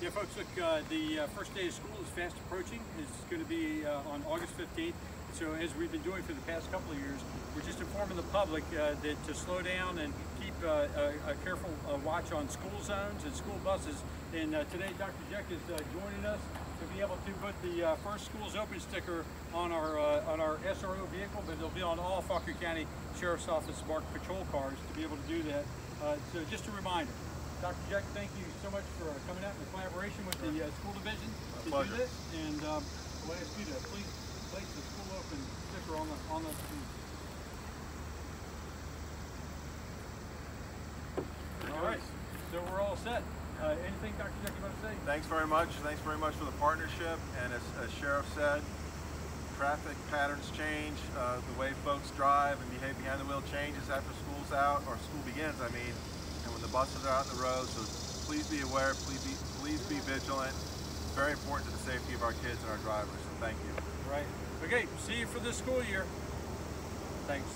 Yeah, folks, look, uh, the uh, first day of school is fast approaching. It's going to be uh, on August 15th. So as we've been doing for the past couple of years, we're just informing the public uh, that to slow down and keep uh, a, a, careful uh, watch on school zones and school buses. And today, Dr. Jeck is joining us to be able to put the first schools open sticker on our on our SRO vehicle, but it'll be on all Fauquier County Sheriff's Office marked patrol cars to be able to do that. so just a reminder. Dr. Jeck, thank you so much for coming out in collaboration with the uh, school division My to pleasure. do this. And um, we'll ask you to please place the school open sticker on the on the All right, so we're all set. Uh, anything, Dr. Jeck, you want to say? Thanks very much. Thanks very much for the partnership. And as, as Sheriff said, traffic patterns change. Uh, the way folks drive and behave behind the wheel changes after school's out, or school begins, I mean, and when the buses are out on the road. So please be aware, please be, please be vigilant. It's very important to the safety of our kids and our drivers. So thank you. Right. Okay, see you for this school year. Thanks.